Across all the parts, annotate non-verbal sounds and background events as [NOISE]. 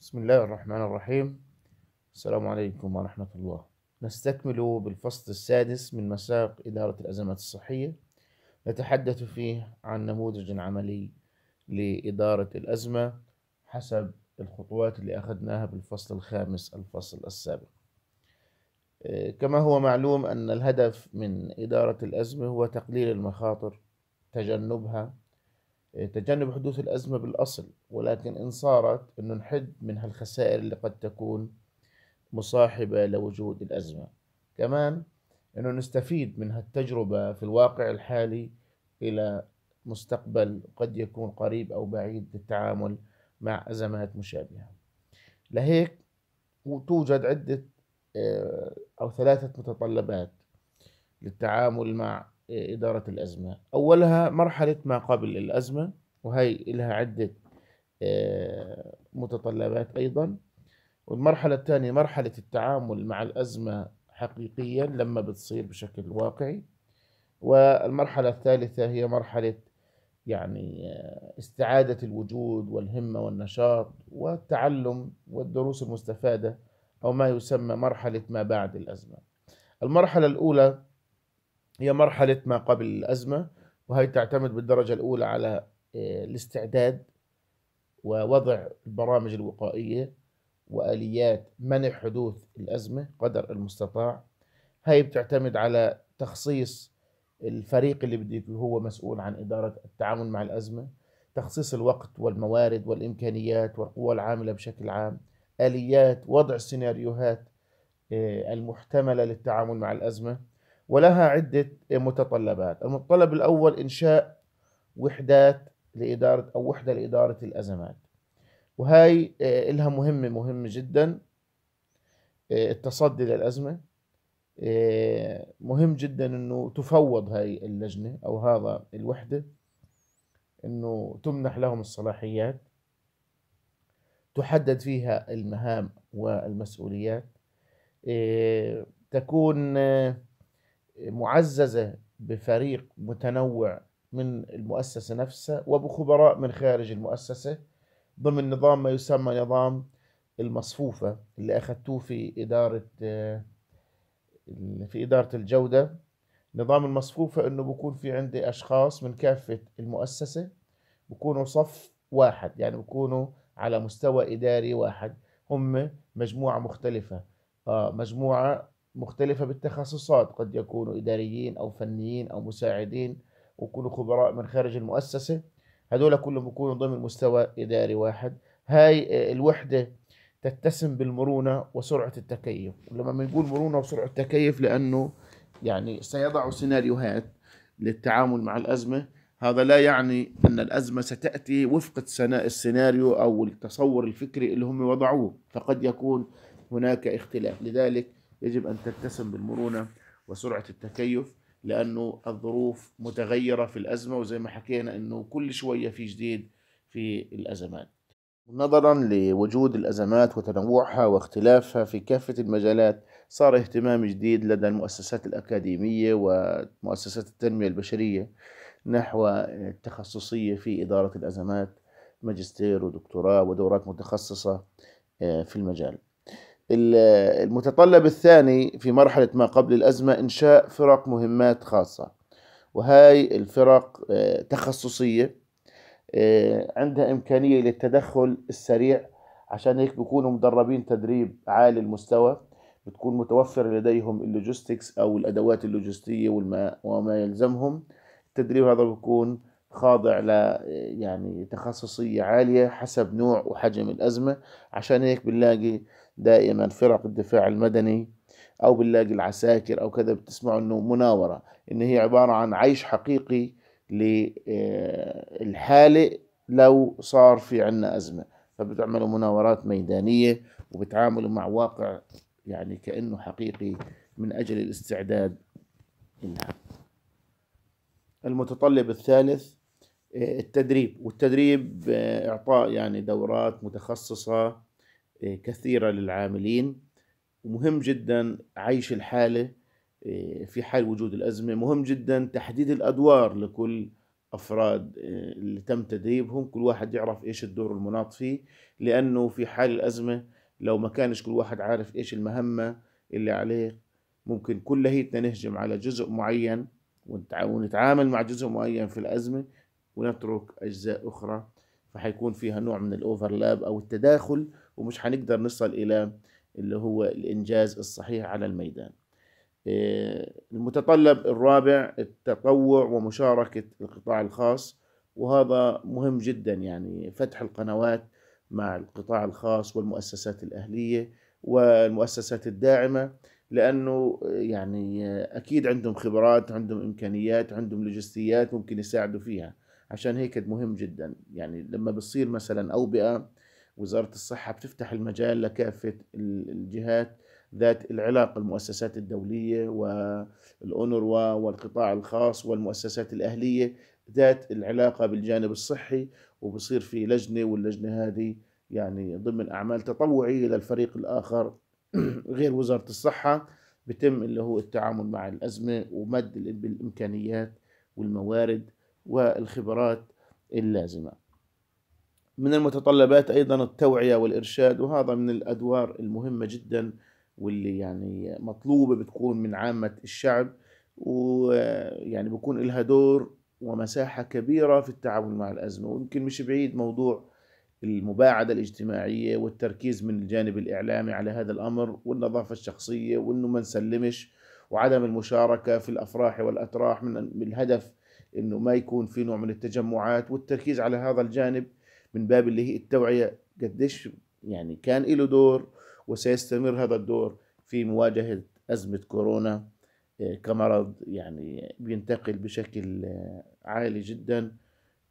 بسم الله الرحمن الرحيم. السلام عليكم ورحمة الله. نستكمل بالفصل السادس من مساق إدارة الأزمات الصحية. نتحدث فيه عن نموذج عملي لإدارة الأزمة حسب الخطوات اللي أخذناها بالفصل الخامس الفصل السابق. آه، كما هو معلوم أن الهدف من إدارة الأزمة هو تقليل المخاطر تجنبها تجنب حدوث الأزمة بالأصل ولكن إن صارت أنه نحد من هالخسائر اللي قد تكون مصاحبة لوجود الأزمة. كمان أنه نستفيد من هالتجربة في الواقع الحالي إلى مستقبل قد يكون قريب أو بعيد للتعامل مع أزمات مشابهة. لهيك توجد عدة آه، أو ثلاثة متطلبات للتعامل مع إدارة الأزمة. أولها مرحلة ما قبل الأزمة وهي لها عدة آه، متطلبات أيضا. والمرحلة الثانية مرحلة التعامل مع الأزمة حقيقيا لما بتصير بشكل واقعي. والمرحلة الثالثة هي مرحلة يعني آه، استعادة الوجود والهمة والنشاط والتعلم والدروس المستفادة أو ما يسمى مرحلة ما بعد الأزمة. المرحلة الأولى هي مرحلة ما قبل الأزمة وهي تعتمد بالدرجة الأولى على آه، الاستعداد ووضع البرامج الوقائية وآليات منع حدوث الأزمة قدر المستطاع. هاي بتعتمد على تخصيص الفريق اللي بده هو مسؤول عن إدارة التعامل مع الأزمة تخصيص الوقت والموارد والإمكانيات والقوى العاملة بشكل عام آليات وضع السيناريوهات آه، المحتملة للتعامل مع الأزمة. ولها عدة متطلبات. المتطلب الأول إنشاء وحدات لإدارة أو وحدة لإدارة الأزمات. وهي آه، لها مهمة مهمة جدا. آه، التصدي للأزمة. آه، مهم جدا أنه تفوض هاي اللجنة أو هذا الوحدة أنه تمنح لهم الصلاحيات تحدد فيها المهام والمسؤوليات. تكون معززة بفريق متنوع من المؤسسة نفسها وبخبراء من خارج المؤسسة ضمن نظام ما يسمى نظام المصفوفة اللي أخذتوه في إدارة في إدارة الجودة. نظام المصفوفة إنه بكون في عندي أشخاص من كافة المؤسسة بكونوا صف واحد يعني بكونوا على مستوى إداري واحد. هم مجموعة مختلفة. آه مجموعة مختلفة بالتخصصات قد يكونوا إداريين أو فنيين أو مساعدين ويكونوا خبراء من خارج المؤسسة. هذول كلهم بيكونوا ضمن مستوى إداري واحد. هاي الوحدة تتسم بالمرونة وسرعة التكيف. ولما بنقول مرونة وسرعة التكيف لأنه يعني سيضع سيناريوهات للتعامل مع الأزمة. هذا لا يعني أن الأزمة ستأتي وفق السيناريو أو التصور الفكري اللي هم وضعوه. فقد يكون هناك اختلاف. لذلك يجب أن تتسم بالمرونة وسرعة التكيف لأنه الظروف متغيرة في الأزمة وزي ما حكينا أنه كل شوية في جديد في الأزمات. نظرا لوجود الأزمات وتنوعها واختلافها في كافة المجالات صار اهتمام جديد لدى المؤسسات الأكاديمية ومؤسسات التنمية البشرية نحو التخصصية في إدارة الأزمات ماجستير ودكتوراه ودورات متخصصة آه، في المجال. المتطلب الثاني في مرحلة ما قبل الأزمة إنشاء فرق مهمات خاصة. وهاي الفرق آه، تخصصية آه، عندها إمكانية للتدخل السريع عشان هيك بيكونوا مدربين تدريب عالي المستوى بتكون متوفر لديهم اللوجيستكس أو الأدوات اللوجستية وما يلزمهم. التدريب هذا بيكون خاضع ل يعني تخصصية عالية حسب نوع وحجم الأزمة. عشان هيك بنلاقي دائما فرق الدفاع المدني أو بنلاقي العساكر أو كذا بتسمعوا إنه مناورة إن هي عبارة عن عيش حقيقي للحاله لو صار في عنا أزمة. فبتعملوا مناورات ميدانية وبتعاملوا مع واقع يعني كأنه حقيقي من أجل الاستعداد لها المتطلب الثالث التدريب. والتدريب إعطاء يعني دورات متخصصة إيه، كثيرة للعاملين. ومهم جدا عيش الحالة إيه، في حال وجود الأزمة. مهم جدا تحديد الأدوار لكل أفراد آه، اللي تم تدريبهم. كل واحد يعرف إيش الدور المناط فيه. لأنه في حال الأزمة لو ما كانش كل واحد عارف إيش المهمة اللي عليه ممكن كليتنا نهجم على جزء معين ونتعامل مع جزء معين في الأزمة ونترك أجزاء أخرى. فحيكون فيها نوع من الأوفرلاب أو التداخل ومش حنقدر نصل إلى اللي هو الإنجاز الصحيح على الميدان. آه، المتطلب الرابع التطوع ومشاركة القطاع الخاص وهذا مهم جدا يعني فتح القنوات مع القطاع الخاص والمؤسسات الأهلية والمؤسسات الداعمة لأنه يعني أكيد عندهم خبرات عندهم إمكانيات عندهم لوجستيات ممكن يساعدوا فيها. عشان هيك مهم جدا يعني لما بتصير مثلا أوبئة وزارة الصحة بتفتح المجال لكافة الجهات ذات العلاقة المؤسسات الدولية والأونروا والقطاع الخاص والمؤسسات الأهلية ذات العلاقة بالجانب الصحي. وبصير في لجنة واللجنة هذه يعني ضمن أعمال تطوعية للفريق الآخر [CLEARS THROAT] غير وزارة الصحة. بتم اللي هو التعامل مع الأزمة ومد بالإمكانيات والموارد والخبرات اللازمة. من المتطلبات أيضا التوعية والإرشاد وهذا من الأدوار المهمة جدا واللي يعني مطلوبة بتكون من عامة الشعب ويعني بكون لها دور ومساحة كبيرة في التعامل مع الأزمة. ويمكن مش بعيد موضوع المباعدة الاجتماعية والتركيز من الجانب الإعلامي على هذا الأمر والنظافة الشخصية وأنه ما نسلمش وعدم المشاركة في الأفراح والأتراح من الهدف أنه ما يكون في نوع من التجمعات والتركيز على هذا الجانب من باب اللي هي التوعية قديش يعني كان له دور وسيستمر هذا الدور في مواجهة أزمة كورونا آه، كمرض يعني بينتقل بشكل آه، عالي جدا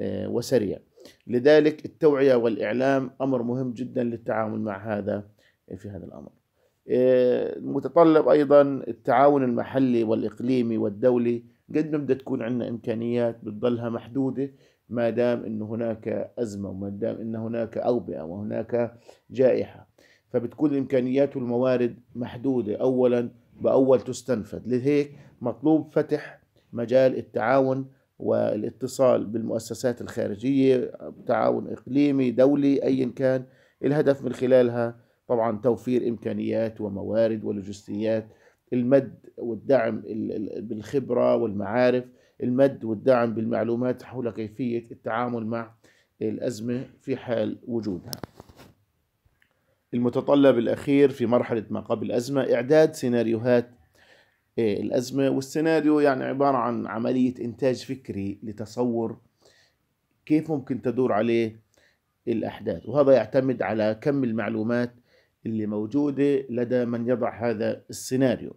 آه، وسريع. لذلك التوعية والإعلام أمر مهم جدا للتعامل مع هذا في هذا الأمر. متطلب أيضا التعاون المحلي والإقليمي والدولي قد ما بدها تكون عندنا إمكانيات بتضلها محدودة ما دام أن هناك أزمة وما دام أن هناك أوبئة وهناك جائحة. فبتكون الإمكانيات والموارد محدودة. أولا بأول تستنفذ. لهيك مطلوب فتح مجال التعاون والاتصال بالمؤسسات الخارجية تعاون إقليمي دولي أيا كان. الهدف من خلالها طبعا توفير إمكانيات وموارد ولوجستيات. المد والدعم بالخبرة والمعارف. المد والدعم بالمعلومات حول كيفية التعامل مع الأزمة في حال وجودها. المتطلب الأخير في مرحلة ما قبل الأزمة إعداد سيناريوهات آه، الأزمة. والسيناريو يعني عبارة عن عملية إنتاج فكري لتصور كيف ممكن تدور عليه الأحداث. وهذا يعتمد على كم المعلومات اللي موجودة لدى من يضع هذا السيناريو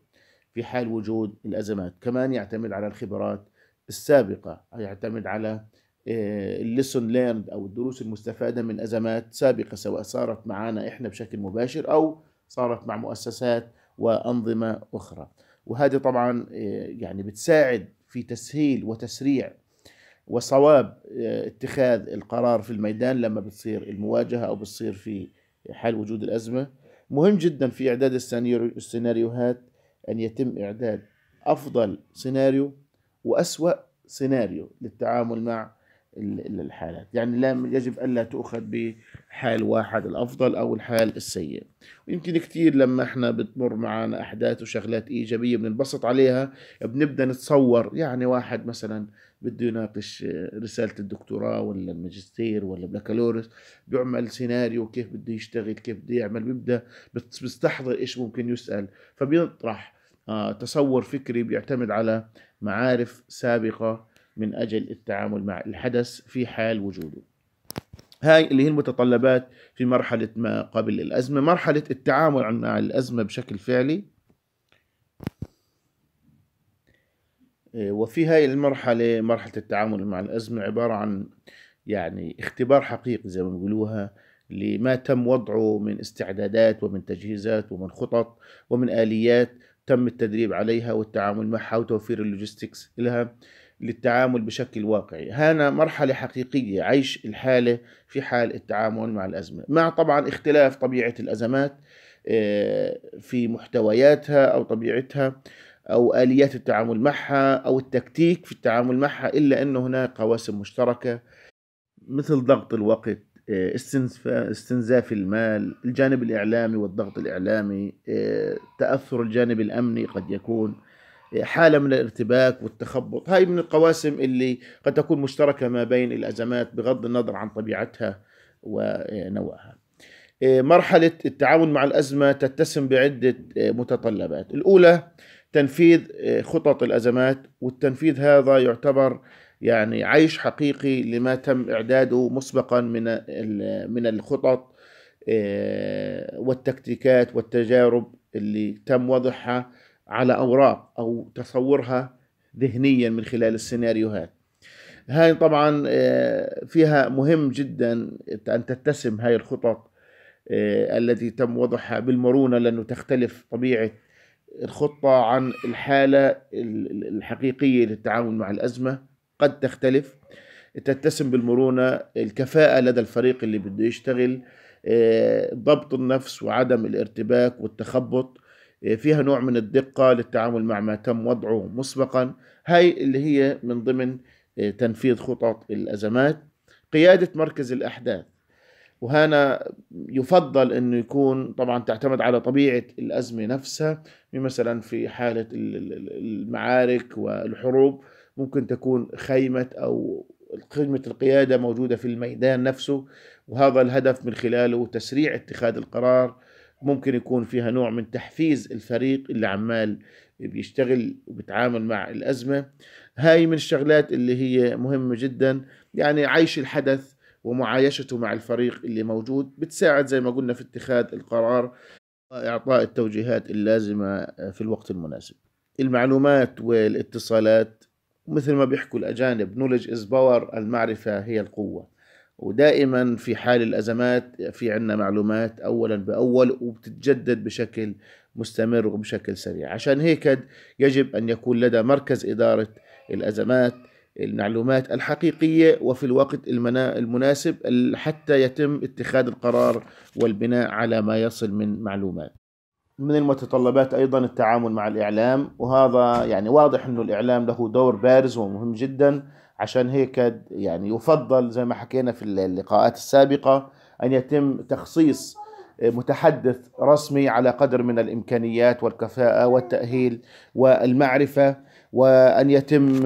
في حال وجود الأزمات. كمان يعتمد على الخبرات السابقة يعتمد على ال lessons learned أو الدروس المستفادة من أزمات سابقة سواء صارت معنا إحنا بشكل مباشر أو صارت مع مؤسسات وأنظمة أخرى. وهذه طبعا آه، يعني بتساعد في تسهيل وتسريع وصواب آه، اتخاذ القرار في الميدان لما بتصير المواجهة أو بتصير في حال وجود الأزمة. مهم جدا في إعداد السيناريوهات أن يتم إعداد أفضل سيناريو وأسوأ سيناريو للتعامل مع الحالات. يعني لا يجب ألا تؤخذ بحال واحد الأفضل أو الحال السيء. ويمكن كثير لما إحنا بتمر معنا أحداث وشغلات إيجابية بننبسط عليها بنبدأ نتصور يعني واحد مثلا بده يناقش رسالة الدكتوراه ولا الماجستير ولا البكالوريوس بيعمل سيناريو كيف بده يشتغل كيف بده يعمل بيبدأ بيستحضر إيش ممكن يسأل فبيطرح تصور فكري بيعتمد على معارف سابقة من أجل التعامل مع الحدث في حال وجوده. هاي اللي هي المتطلبات في مرحلة ما قبل الأزمة. مرحلة التعامل مع الأزمة بشكل فعلي. إيه، وفي هاي المرحلة مرحلة التعامل مع الأزمة عبارة عن يعني اختبار حقيقي زي ما بيقولوها لما تم وضعه من استعدادات ومن تجهيزات ومن خطط ومن آليات تم التدريب عليها والتعامل معها وتوفير اللوجيستكس لها للتعامل بشكل واقعي. هنا مرحلة حقيقية عيش الحالة في حال التعامل مع الأزمة مع طبعا اختلاف طبيعة الأزمات آه، في محتوياتها أو طبيعتها أو آليات التعامل معها أو التكتيك في التعامل معها إلا أن هناك قواسم مشتركة مثل ضغط الوقت استنزاف المال الجانب الإعلامي والضغط الإعلامي تأثر الجانب الأمني قد يكون حالة من الارتباك والتخبط. هاي من القواسم اللي قد تكون مشتركة ما بين الأزمات بغض النظر عن طبيعتها ونوعها. مرحلة التعامل مع الأزمة تتسم بعدة متطلبات. الأولى تنفيذ خطط الأزمات والتنفيذ هذا يعتبر يعني عيش حقيقي لما تم إعداده مسبقا من من الخطط والتكتيكات والتجارب اللي تم وضعها على أوراق أو تصورها ذهنيا من خلال السيناريوهات هاي طبعا آه، فيها مهم جدا أن تتسم هاي الخطط آه، التي تم وضعها بالمرونة لأنه تختلف طبيعة الخطة عن الحالة الحقيقية للتعامل مع الأزمة. قد تختلف تتسم بالمرونة الكفاءة لدى الفريق اللي بده يشتغل آه، ضبط النفس وعدم الارتباك والتخبط فيها نوع من الدقة للتعامل مع ما تم وضعه مسبقا. هاي اللي هي من ضمن آه، تنفيذ خطط الأزمات. قيادة مركز الأحداث. وهنا يفضل إنه يكون طبعا تعتمد على طبيعة الأزمة نفسها مثلا في حالة المعارك والحروب. ممكن تكون خيمة أو خدمه القيادة موجودة في الميدان نفسه وهذا الهدف من خلاله تسريع اتخاذ القرار. ممكن يكون فيها نوع من تحفيز الفريق اللي عمال بيشتغل وبيتعامل مع الأزمة. هاي من الشغلات اللي هي مهمة جدا. يعني عيش الحدث ومعايشته مع الفريق اللي موجود بتساعد زي ما قلنا في اتخاذ القرار وإعطاء التوجيهات اللازمة في الوقت المناسب. المعلومات والاتصالات مثل ما بيحكوا الأجانب knowledge is power المعرفة هي القوة. ودائما في حال الأزمات في عنا معلومات أولا بأول وبتتجدد بشكل مستمر وبشكل سريع. عشان هيك يجب أن يكون لدى مركز إدارة الأزمات المعلومات الحقيقية وفي الوقت المناسب حتى يتم اتخاذ القرار والبناء على ما يصل من معلومات. من المتطلبات أيضا التعامل مع الإعلام وهذا يعني واضح أنه الإعلام له دور بارز ومهم جدا عشان هيك يعني يفضل زي ما حكينا في اللقاءات السابقة أن يتم تخصيص متحدث رسمي على قدر من الإمكانيات والكفاءة والتأهيل والمعرفة وأن يتم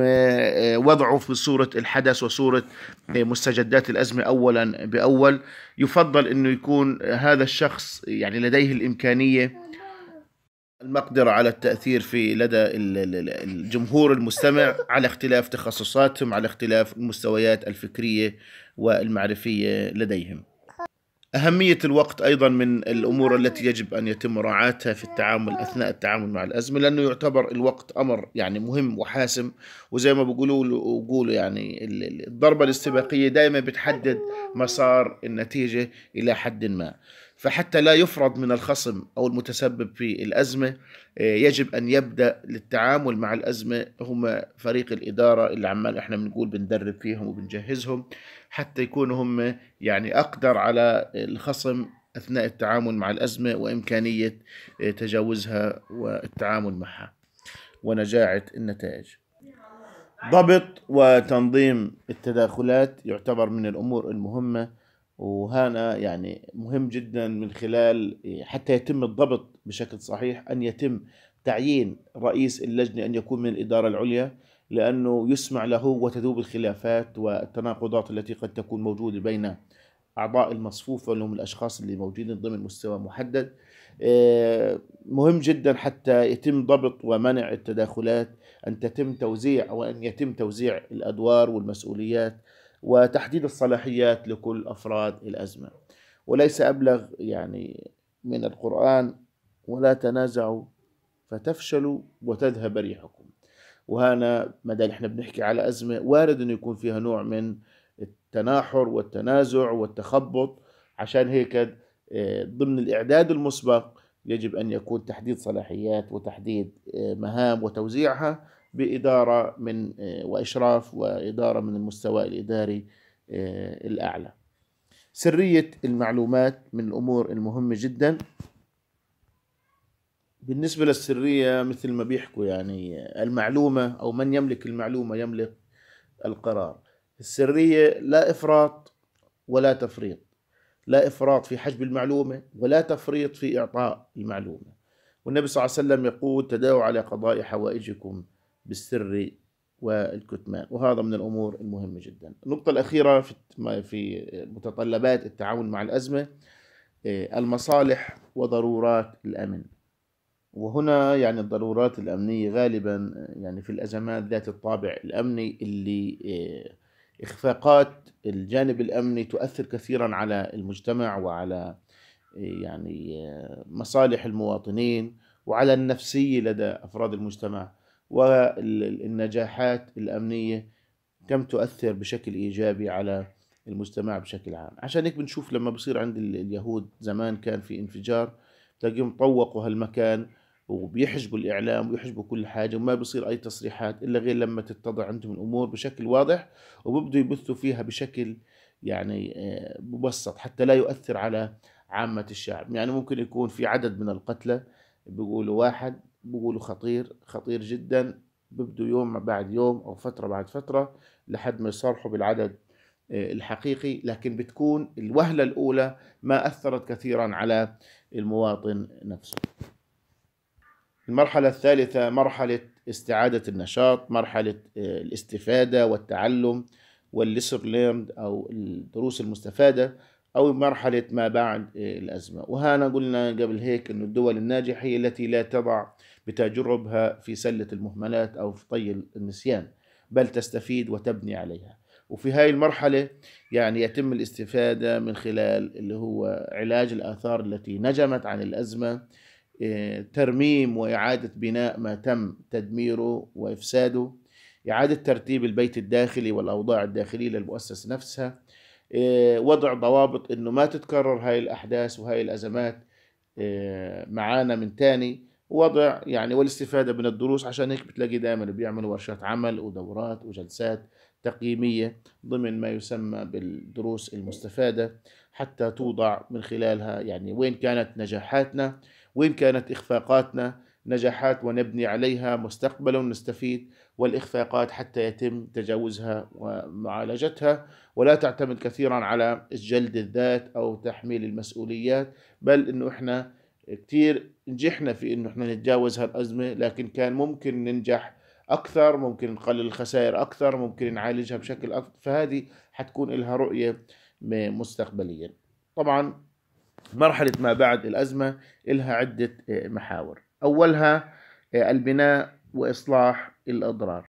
وضعه في صورة الحدث وصورة مستجدات الأزمة أولا بأول. يفضل أنه يكون هذا الشخص يعني لديه الإمكانية المقدرة على التأثير في لدى الجمهور المستمع [LAUGHS] على اختلاف تخصصاتهم على اختلاف المستويات الفكرية والمعرفية لديهم. أهمية الوقت أيضا من الأمور التي يجب أن يتم مراعاتها في التعامل أثناء التعامل مع الأزمة لأنه يعتبر الوقت أمر يعني مهم وحاسم. وزي ما بيقولوا بيقولوا يعني الضربة الاستباقية دائما بتحدد مسار النتيجة إلى حد ما. فحتى لا يفرض من الخصم أو المتسبب في الأزمة آه، يجب أن يبدأ للتعامل مع الأزمة. هم فريق الإدارة اللي عمال إحنا بنقول بندرب فيهم وبنجهزهم حتى يكونوا هم يعني أقدر على الخصم أثناء التعامل مع الأزمة وإمكانية آه، تجاوزها والتعامل معها. ونجاعة النتائج. ضبط وتنظيم التداخلات يعتبر من الأمور المهمة. وهنا يعني مهم جدا من خلال حتى يتم الضبط بشكل صحيح أن يتم تعيين رئيس اللجنة أن يكون من الإدارة العليا لأنه يسمع له وتذوب الخلافات والتناقضات التي قد تكون موجودة بين أعضاء المصفوفة اللي هم الأشخاص اللي موجودين ضمن مستوى محدد. آه، مهم جدا حتى يتم ضبط ومنع التداخلات أن تتم توزيع أو أن يتم توزيع الأدوار والمسؤوليات وتحديد الصلاحيات لكل أفراد الأزمة. وليس أبلغ يعني من القرآن ولا تنازعوا فتفشلوا وتذهب ريحكم. وهنا ما دام إحنا بنحكي على أزمة وارد أنه يكون فيها نوع من التناحر والتنازع والتخبط. عشان هيك آه، ضمن الإعداد المسبق يجب أن يكون تحديد صلاحيات وتحديد آه، مهام وتوزيعها بإدارة من آه، وإشراف وإدارة من المستوى الإداري آه، الأعلى. سرية المعلومات من الأمور المهمة جدا. بالنسبة للسرية مثل ما بيحكوا يعني المعلومة أو من يملك المعلومة يملك القرار. السرية لا إفراط ولا تفريط. لا إفراط في حجب المعلومة ولا تفريط في إعطاء المعلومة. والنبي صلى الله عليه وسلم يقول تداووا على قضاء حوائجكم بالسر والكتمان. وهذا من الأمور المهمة جدا. النقطة الأخيرة في متطلبات التعامل مع الأزمة المصالح وضرورات الأمن. وهنا يعني الضرورات الأمنية غالبا يعني في الأزمات ذات الطابع الأمني اللي إخفاقات الجانب الأمني تؤثر كثيرا على المجتمع وعلى يعني مصالح المواطنين وعلى النفسية لدى أفراد المجتمع. والنجاحات الأمنية كم تؤثر بشكل إيجابي على المجتمع بشكل عام. عشان هيك بنشوف لما بصير عند اليهود زمان كان في انفجار تلاقيهم طوقوا هالمكان وبيحجبوا الإعلام ويحجبوا كل حاجة وما بصير أي تصريحات إلا غير لما تتضع عندهم الأمور بشكل واضح وببدوا يبثوا فيها بشكل يعني آه، مبسط حتى لا يؤثر على عامة الشعب. يعني ممكن يكون في عدد من القتلى بيقولوا واحد بيقولوا خطير خطير جدا. ببدوا يوم بعد يوم أو فترة بعد فترة لحد ما يصرحوا بالعدد آه، الحقيقي. لكن بتكون الوهلة الأولى ما أثرت كثيرا على المواطن نفسه. المرحلة الثالثة مرحلة استعادة النشاط مرحلة آه، الاستفادة والتعلم والليسر ليرند أو الدروس المستفادة. أو مرحلة ما بعد آه، الأزمة. وهنا قلنا قبل هيك أن الدول الناجحة هي التي لا تضع بتجربها في سلة المهملات أو في طي النسيان بل تستفيد وتبني عليها. وفي هاي المرحلة يعني يتم الاستفادة من خلال اللي هو علاج الآثار التي نجمت عن الأزمة إيه، ترميم وإعادة بناء ما تم تدميره وإفساده إعادة ترتيب البيت الداخلي والأوضاع الداخلية للمؤسسة نفسها إيه، وضع ضوابط أنه ما تتكرر هاي الأحداث وهاي الأزمات إيه، معانا من تاني. وضع يعني والاستفادة من الدروس عشان هيك بتلاقي دائما بيعملوا ورشات عمل ودورات وجلسات تقييمية ضمن ما يسمى بالدروس المستفادة حتى توضع من خلالها يعني وين كانت نجاحاتنا وين كانت إخفاقاتنا. نجاحات ونبني عليها مستقبلا ونستفيد والإخفاقات حتى يتم تجاوزها ومعالجتها. ولا تعتمد كثيرا على جلد الذات أو تحميل المسؤوليات بل أنه إحنا كثير نجحنا في أنه إحنا نتجاوز هالأزمة لكن كان ممكن ننجح أكثر ممكن نقلل الخسائر أكثر ممكن نعالجها بشكل أكثر. فهذه حتكون لها رؤية مستقبليا. طبعا مرحلة ما بعد الأزمة لها عدة محاور. أولها البناء وإصلاح الأضرار.